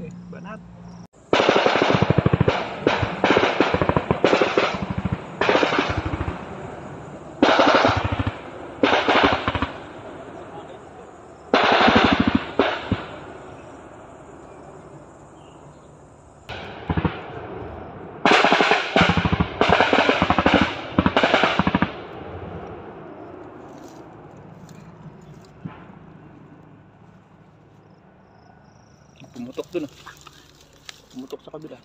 Eh, Banat. Pumutok dun. ah. Pumutok sa kabila.